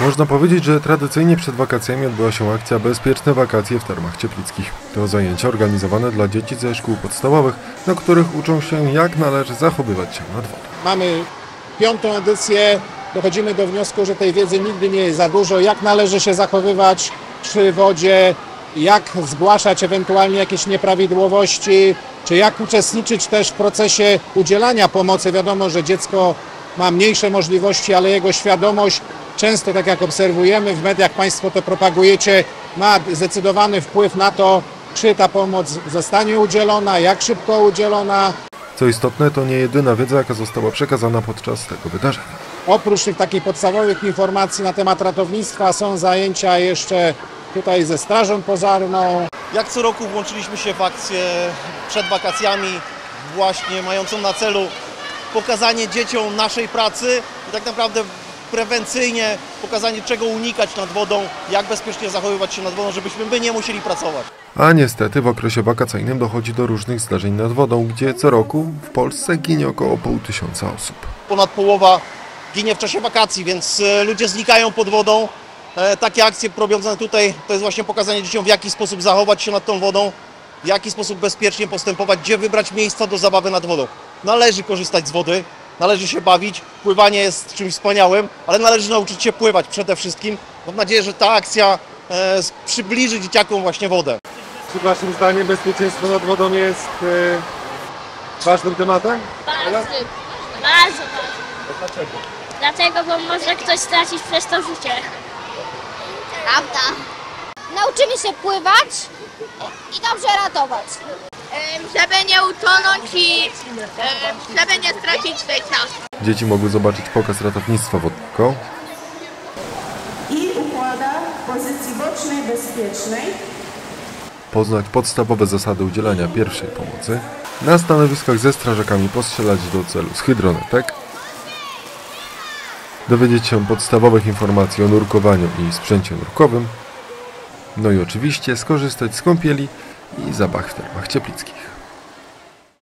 Można powiedzieć, że tradycyjnie przed wakacjami odbyła się akcja Bezpieczne wakacje w termach cieplickich. To zajęcia organizowane dla dzieci ze szkół podstawowych, na których uczą się jak należy zachowywać się nad wodą. Mamy piątą edycję. Dochodzimy do wniosku, że tej wiedzy nigdy nie jest za dużo. Jak należy się zachowywać przy wodzie, jak zgłaszać ewentualnie jakieś nieprawidłowości, czy jak uczestniczyć też w procesie udzielania pomocy. Wiadomo, że dziecko ma mniejsze możliwości, ale jego świadomość często, tak jak obserwujemy w mediach, Państwo to propagujecie, ma zdecydowany wpływ na to, czy ta pomoc zostanie udzielona, jak szybko udzielona. Co istotne, to nie jedyna wiedza, jaka została przekazana podczas tego wydarzenia. Oprócz tych takich podstawowych informacji na temat ratownictwa są zajęcia jeszcze tutaj ze strażą pożarną. Jak co roku włączyliśmy się w akcję przed wakacjami, właśnie mającą na celu pokazanie dzieciom naszej pracy i tak naprawdę prewencyjnie pokazanie czego unikać nad wodą, jak bezpiecznie zachowywać się nad wodą, żebyśmy my nie musieli pracować. A niestety w okresie wakacyjnym dochodzi do różnych zdarzeń nad wodą, gdzie co roku w Polsce ginie około pół tysiąca osób. Ponad połowa ginie w czasie wakacji, więc e, ludzie znikają pod wodą. E, Takie akcje robione tutaj to jest właśnie pokazanie dzieciom w jaki sposób zachować się nad tą wodą, w jaki sposób bezpiecznie postępować, gdzie wybrać miejsca do zabawy nad wodą. Należy korzystać z wody, należy się bawić, pływanie jest czymś wspaniałym, ale należy nauczyć się pływać przede wszystkim. Mam nadzieję, że ta akcja e, przybliży dzieciakom właśnie wodę. Czy Waszym zdaniem bezpieczeństwo nad wodą jest e, ważnym tematem? Bardzo, bardzo ważne. Dlaczego? Dlatego, bo może ktoś stracić przez to życie. Prawda. Nauczymy się pływać i dobrze ratować. Żeby nie utonąć i żeby nie stracić tej czas. Dzieci mogły zobaczyć pokaz ratownictwa wodnego, i układa w pozycji bocznej bezpiecznej. Poznać podstawowe zasady udzielania pierwszej pomocy, na stanowiskach ze strażakami postrzelać do celu z hydronetek, dowiedzieć się podstawowych informacji o nurkowaniu i sprzęcie nurkowym, no i oczywiście skorzystać z kąpieli i zabach w termach cieplickich.